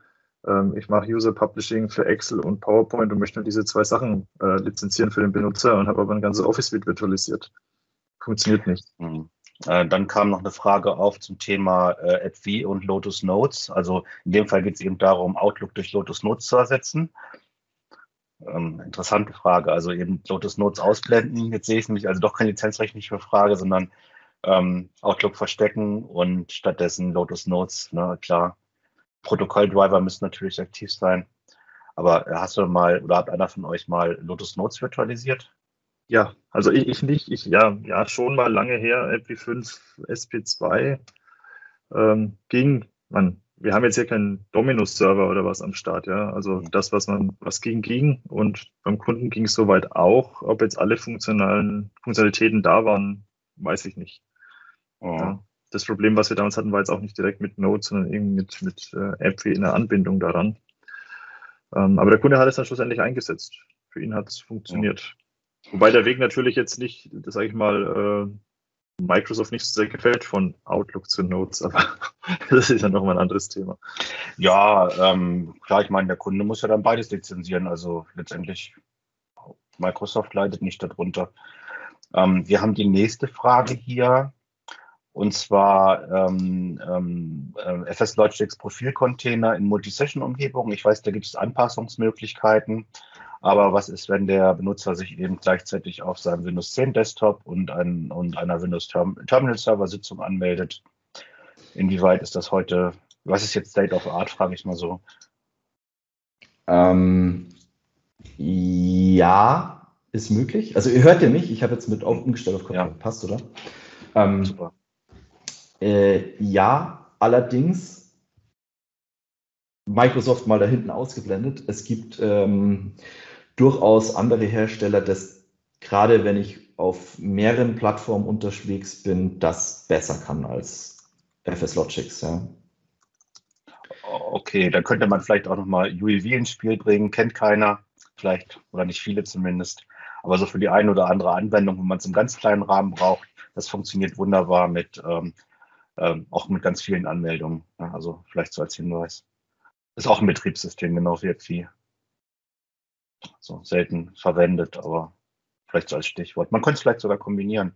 Ähm, ich mache User Publishing für Excel und PowerPoint und möchte nur diese zwei Sachen äh, lizenzieren für den Benutzer und habe aber eine ganze Office Suite virtualisiert. Funktioniert nicht. Mhm. Dann kam noch eine Frage auf zum Thema äh, AdV und Lotus Notes. Also in dem Fall geht es eben darum, Outlook durch Lotus Notes zu ersetzen. Ähm, interessante Frage. Also eben Lotus Notes ausblenden. Jetzt sehe ich nämlich also doch keine lizenzrechtliche Frage, sondern ähm, Outlook verstecken und stattdessen Lotus Notes. Ne, klar, Protokolldriver müssen natürlich aktiv sein. Aber hast du mal oder hat einer von euch mal Lotus Notes virtualisiert? Ja, also ich, ich nicht. Ich, ja, ja, schon mal lange her, LP5, SP2 ähm, ging. Man, wir haben jetzt hier keinen Dominus-Server oder was am Start, ja. Also mhm. das, was man, was ging, ging. Und beim Kunden ging es soweit auch. Ob jetzt alle funktionalen Funktionalitäten da waren, weiß ich nicht. Oh. Ja. Das Problem, was wir damals hatten, war jetzt auch nicht direkt mit Node, sondern irgendwie mit, mit äh, App in der Anbindung daran. Ähm, aber der Kunde hat es dann schlussendlich eingesetzt. Für ihn hat es funktioniert. Wobei der Weg natürlich jetzt nicht, das sage ich mal, äh, Microsoft nicht so sehr gefällt von Outlook zu Notes, aber das ist ja nochmal ein anderes Thema. Ja, ähm, klar, ich meine, der Kunde muss ja dann beides lizenzieren. Also letztendlich, Microsoft leidet nicht darunter. Ähm, wir haben die nächste Frage hier. Und zwar ähm, ähm, äh, FS Logics Profilcontainer in Multisession-Umgebung. Ich weiß, da gibt es Anpassungsmöglichkeiten. Aber was ist, wenn der Benutzer sich eben gleichzeitig auf seinem Windows 10 Desktop und, ein, und einer Windows Terminal Server Sitzung anmeldet? Inwieweit ist das heute, was ist jetzt State of Art, frage ich mal so. Ähm, ja, ist möglich. Also ihr hört ja mich, ich habe jetzt mit umgestellt auf Kopfhörer. Ja. Passt, oder? Ähm, Super. Äh, ja, allerdings Microsoft mal da hinten ausgeblendet. Es gibt ähm, durchaus andere Hersteller, das gerade wenn ich auf mehreren Plattformen unterwegs bin, das besser kann als FS Logics. Ja. Okay, dann könnte man vielleicht auch nochmal UEV ins Spiel bringen, kennt keiner, vielleicht oder nicht viele zumindest. Aber so für die eine oder andere Anwendung, wo man es im ganz kleinen Rahmen braucht, das funktioniert wunderbar mit ähm, ähm, auch mit ganz vielen Anmeldungen. Ja, also vielleicht so als Hinweis. Ist auch ein Betriebssystem, genau wie Phi so selten verwendet, aber vielleicht so als Stichwort. Man könnte es vielleicht sogar kombinieren.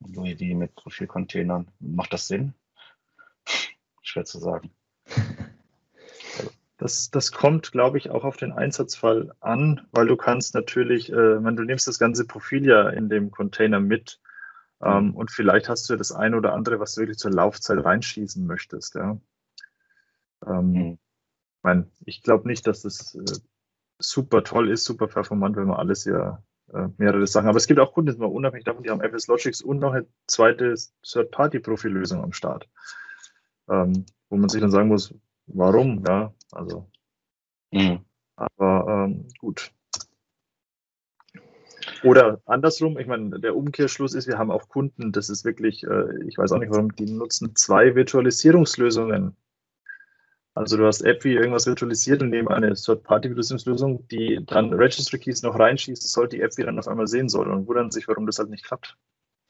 Die mit Profilcontainern. Macht das Sinn? Schwer zu sagen. Das, das kommt, glaube ich, auch auf den Einsatzfall an, weil du kannst natürlich, äh, wenn du nimmst das ganze Profil ja in dem Container mit ähm, mhm. und vielleicht hast du das eine oder andere, was du wirklich zur Laufzeit reinschießen möchtest. Ja. Ähm, mhm. ich mein, ich glaube nicht, dass das äh, super toll ist, super performant, wenn man alles ja äh, mehrere Sachen. Aber es gibt auch Kunden, die mal unabhängig davon, die haben FS Logics und noch eine zweite Third-Party-Profillösung am Start. Ähm, wo man sich dann sagen muss, warum, ja, also. Mhm. Aber ähm, gut. Oder andersrum, ich meine, der Umkehrschluss ist, wir haben auch Kunden, das ist wirklich, äh, ich weiß auch nicht warum, die nutzen zwei Virtualisierungslösungen also du hast App wie irgendwas virtualisiert und neben eine Third-Party-Virtualisierungslösung, die dann Registry Keys noch reinschießt, das soll die App wie dann auf einmal sehen soll und wundern sich, warum das halt nicht klappt.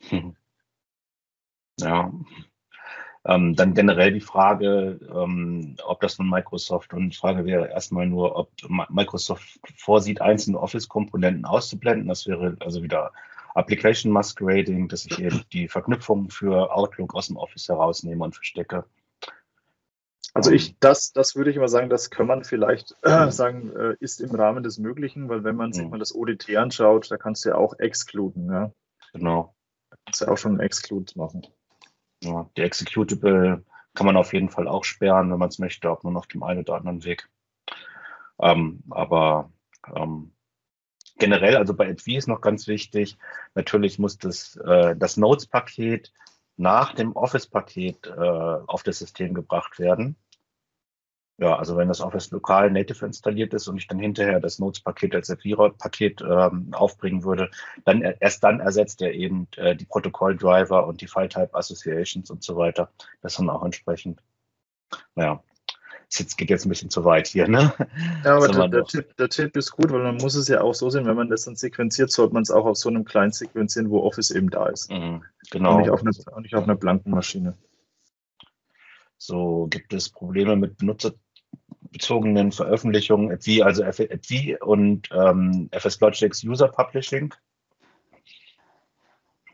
Hm. Ja. Ähm, dann generell die Frage, ähm, ob das nun Microsoft und die Frage wäre erstmal nur, ob Microsoft vorsieht, einzelne Office-Komponenten auszublenden. Das wäre also wieder Application Masquerading, dass ich eben die Verknüpfungen für Outlook aus dem Office herausnehme und verstecke. Also ich, das, das würde ich immer sagen, das kann man vielleicht äh, sagen, äh, ist im Rahmen des Möglichen, weil wenn man sich mhm. mal das ODT anschaut, da kannst du ja auch exkluden, ja. Genau. Da kannst du ja auch schon einen Exclude machen. Ja, die Executable kann man auf jeden Fall auch sperren, wenn man es möchte, auch nur noch dem einen oder anderen Weg. Ähm, aber ähm, generell, also bei AdV ist noch ganz wichtig, natürlich muss das, äh, das Notes-Paket nach dem Office-Paket äh, auf das System gebracht werden. Ja, also wenn das Office lokal native installiert ist und ich dann hinterher das Notes-Paket als Virus-Paket ähm, aufbringen würde, dann erst dann ersetzt er eben äh, die Protokoll-Driver und die File-Type Associations und so weiter. Das dann auch entsprechend. Naja. Es geht jetzt ein bisschen zu weit hier, ne? Ja, aber der, der, Tipp, der, Tipp, ist gut, weil man muss es ja auch so sehen, wenn man das dann sequenziert, sollte man es auch auf so einem kleinen sequenzieren, wo Office eben da ist. Mhm, genau. Und nicht, auf einer, nicht auf einer blanken Maschine. So gibt es Probleme mit benutzerbezogenen Veröffentlichungen, wie also FV und ähm, FS Logics User Publishing.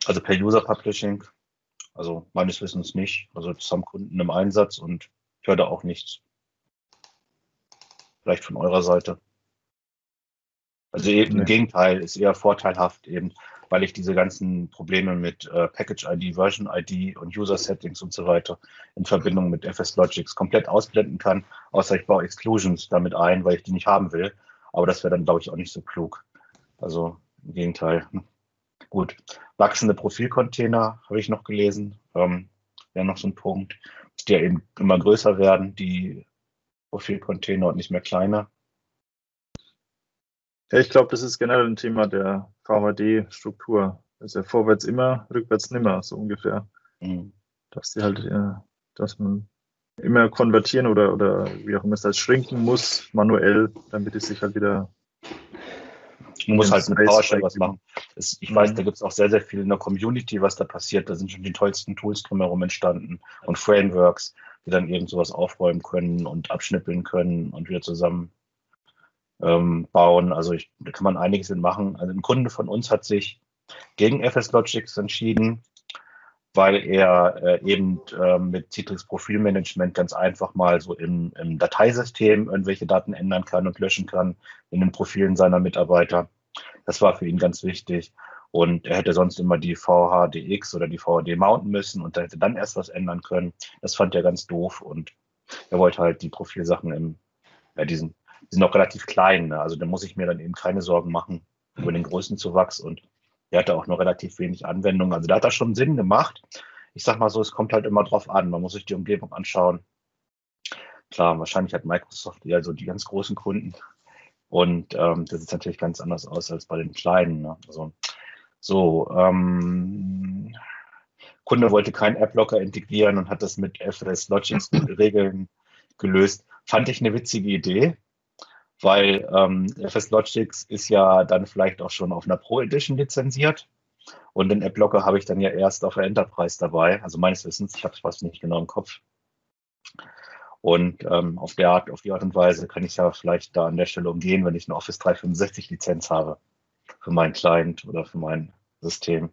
Also per User Publishing. Also meines Wissens nicht. Also das haben Kunden im Einsatz und ich höre da auch nichts. Vielleicht von eurer Seite. Also eben nee. im Gegenteil, ist eher vorteilhaft eben, weil ich diese ganzen Probleme mit äh, Package ID, Version ID und User Settings und so weiter in Verbindung mit FS Logics komplett ausblenden kann, außer ich baue Exclusions damit ein, weil ich die nicht haben will. Aber das wäre dann, glaube ich, auch nicht so klug. Also im Gegenteil. Gut. Wachsende Profilcontainer habe ich noch gelesen. Ähm, wäre noch so ein Punkt, die ja eben immer größer werden, die Profilcontainer und nicht mehr kleiner. Ich glaube, das ist generell ein Thema der VHD-Struktur. Also vorwärts immer, rückwärts nimmer, so ungefähr. Mhm. Dass die halt, äh, dass man immer konvertieren oder, oder wie auch immer es heißt, schrinken muss, manuell, damit es sich halt wieder. Man muss halt mit PowerShell was machen. Es, ich mhm. weiß, da gibt es auch sehr, sehr viel in der Community, was da passiert. Da sind schon die tollsten Tools drumherum entstanden und Frameworks, die dann irgend sowas aufräumen können und abschnippeln können und wieder zusammen ähm, bauen. Also ich, da kann man einiges in machen. Also ein Kunde von uns hat sich gegen FS Logics entschieden, weil er äh, eben äh, mit Citrix Profilmanagement ganz einfach mal so im, im Dateisystem irgendwelche Daten ändern kann und löschen kann in den Profilen seiner Mitarbeiter. Das war für ihn ganz wichtig. Und er hätte sonst immer die VHDX oder die VHD mounten müssen und da hätte dann erst was ändern können. Das fand er ganz doof und er wollte halt die Profilsachen im, ja, diesen die sind auch relativ klein. Ne? Also da muss ich mir dann eben keine Sorgen machen über den Größenzuwachs und der hatte auch nur relativ wenig Anwendung. Also da hat das schon Sinn gemacht. Ich sag mal so, es kommt halt immer drauf an. Man muss sich die Umgebung anschauen. Klar, wahrscheinlich hat Microsoft eher so die ganz großen Kunden. Und ähm, das sieht natürlich ganz anders aus als bei den kleinen. Ne? Also, so, ähm, Kunde wollte keinen App-Locker integrieren und hat das mit FS Logics Regeln gelöst. Fand ich eine witzige Idee weil ähm, FS Logics ist ja dann vielleicht auch schon auf einer Pro Edition lizenziert. Und den AppLocker habe ich dann ja erst auf der Enterprise dabei, also meines Wissens, ich habe es fast nicht genau im Kopf. Und ähm, auf, der Art, auf die Art und Weise kann ich ja vielleicht da an der Stelle umgehen, wenn ich eine Office 365 Lizenz habe für meinen Client oder für mein System.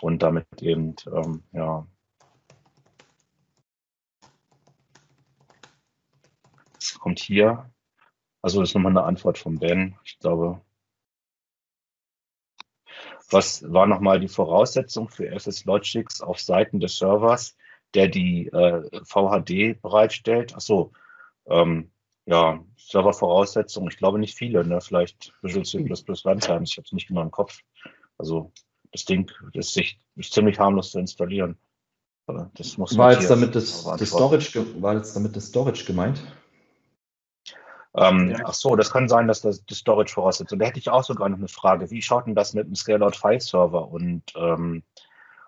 Und damit eben, ähm, ja. Das kommt hier also das ist nochmal eine Antwort von Ben. Ich glaube, was war nochmal die Voraussetzung für FS Logics auf Seiten des Servers, der die äh, VHD bereitstellt? Achso, ähm, ja, Servervoraussetzungen, ich glaube nicht viele, ne? vielleicht Visual C++ Runtime, ich habe es nicht genau im Kopf. Also das Ding ist, sich, ist ziemlich harmlos zu installieren. Das muss war, jetzt damit das, das Storage, war jetzt damit das Storage gemeint? Ähm, ja. Ach so, das kann sein, dass das, das Storage voraussetzt. Und da hätte ich auch sogar noch eine Frage. Wie schaut denn das mit dem Scale-Out File Server und, ähm,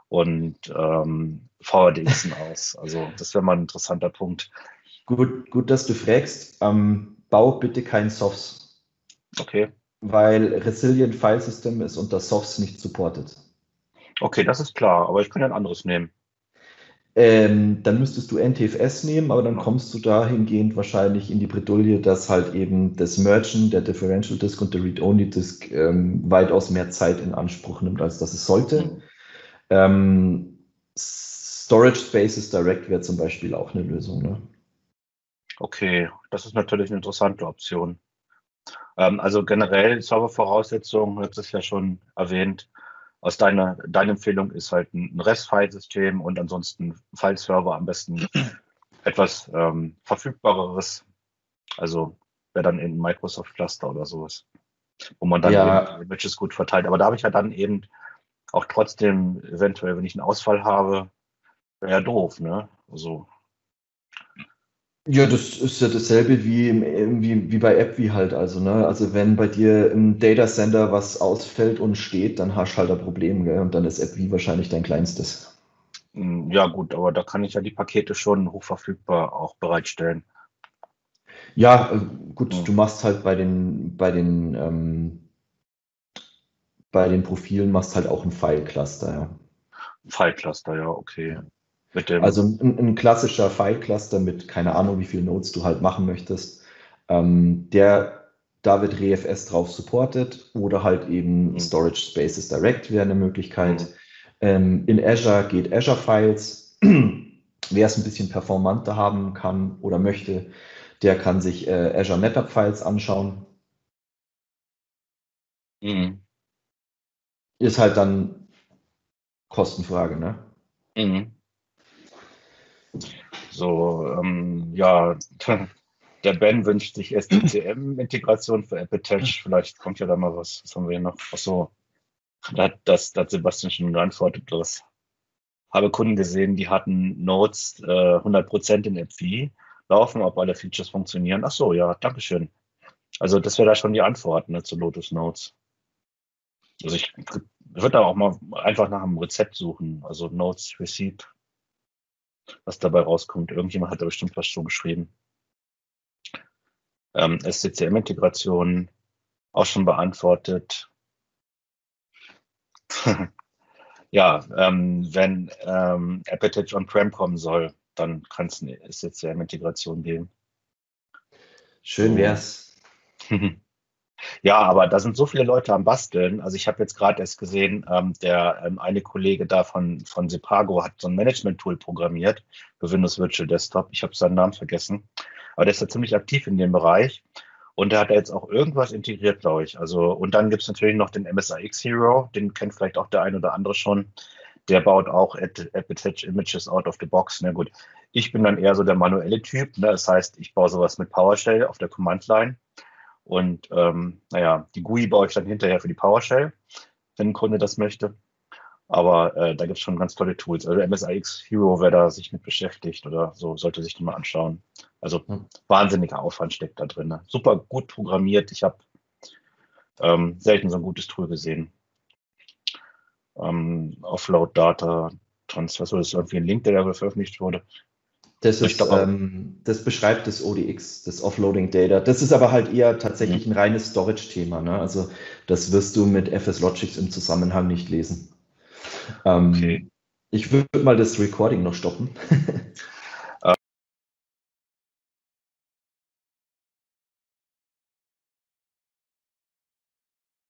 und ähm, VRDXen aus? Also, das wäre mal ein interessanter Punkt. Gut, gut, dass du fragst. Ähm, bau bitte kein Softs. Okay. Weil Resilient File System ist unter Softs nicht supported. Okay, das ist klar, aber ich kann ja ein anderes nehmen. Ähm, dann müsstest du NTFS nehmen, aber dann kommst du dahingehend wahrscheinlich in die Bredouille, dass halt eben das Merchant, der Differential Disk und der Read-Only Disk ähm, weitaus mehr Zeit in Anspruch nimmt, als das es sollte. Mhm. Ähm, Storage Spaces Direct wäre zum Beispiel auch eine Lösung. Ne? Okay, das ist natürlich eine interessante Option. Ähm, also generell Servervoraussetzungen, hat es ja schon erwähnt, aus deiner, deine Empfehlung ist halt ein REST-File-System und ansonsten File-Server am besten etwas ähm, verfügbareres. Also wäre dann in Microsoft Cluster oder sowas, wo man dann ja. Images gut verteilt. Aber da habe ich ja dann eben auch trotzdem eventuell, wenn ich einen Ausfall habe, wäre ja doof, ne? Also ja, das ist ja dasselbe wie, wie, wie bei App wie halt. Also, ne? also wenn bei dir im Data Center was ausfällt und steht, dann hast du halt ein Problem, gell? Und dann ist App wie wahrscheinlich dein kleinstes. Hm, ja, gut, aber da kann ich ja die Pakete schon hochverfügbar auch bereitstellen. Ja, äh, gut, ja. du machst halt bei den, bei den, ähm, bei den Profilen machst halt auch ein File-Cluster, ja. File-Cluster, ja, okay. Also ein, ein, klassischer File-Cluster mit keine Ahnung, wie viele Nodes du halt machen möchtest. Ähm, der, da wird ReFS drauf supported oder halt eben mhm. Storage Spaces Direct wäre eine Möglichkeit. Mhm. Ähm, in Azure geht Azure Files. Wer es ein bisschen performanter haben kann oder möchte, der kann sich äh, Azure NetApp Files anschauen. Mhm. Ist halt dann Kostenfrage, ne? Mhm. So, ähm, ja, der Ben wünscht sich SCCM-Integration für Appetech. Vielleicht kommt ja da mal was. Was haben wir hier noch? Achso, da hat das, da Sebastian schon geantwortet. Das habe Kunden gesehen, die hatten Notes äh, 100% in AppV laufen, ob alle Features funktionieren. Ach so, ja, Dankeschön. Also das wäre da schon die Antwort ne, zu Lotus Notes. Also ich würde da auch mal einfach nach einem Rezept suchen, also Notes Receipt, was dabei rauskommt. Irgendjemand hat da bestimmt was schon geschrieben. Ähm, SCCM-Integration auch schon beantwortet. ja, ähm, wenn ähm, Appetite on-prem kommen soll, dann kann es eine SCCM-Integration geben. Schön wär's. Ja, aber da sind so viele Leute am Basteln. Also ich habe jetzt gerade erst gesehen, ähm, der ähm, eine Kollege da von, von Sepago hat so ein Management-Tool programmiert für Windows Virtual Desktop. Ich habe seinen Namen vergessen. Aber der ist ja ziemlich aktiv in dem Bereich. Und der hat da jetzt auch irgendwas integriert, glaube ich. Also, und dann gibt es natürlich noch den MSIX Hero, den kennt vielleicht auch der ein oder andere schon. Der baut auch Appetech Images out of the box. Na ne? gut, ich bin dann eher so der manuelle Typ. Ne? Das heißt, ich baue sowas mit PowerShell auf der Command-Line. Und ähm, naja, die GUI baue ich dann hinterher für die PowerShell, wenn ein Kunde das möchte. Aber äh, da gibt es schon ganz tolle Tools. Also MSIX Hero, wer da sich mit beschäftigt oder so, sollte sich die mal anschauen. Also hm. wahnsinniger Aufwand steckt da drin. Ne? Super gut programmiert. Ich habe ähm, selten so ein gutes Tool gesehen. Ähm, Offload Data Transfer, so ist irgendwie ein Link, der da veröffentlicht wurde. Das, ist, ähm, das beschreibt das ODX, das Offloading Data. Das ist aber halt eher tatsächlich hm. ein reines Storage-Thema. Ne? Also das wirst du mit FS Logics im Zusammenhang nicht lesen. Ähm, okay. Ich würde mal das Recording noch stoppen.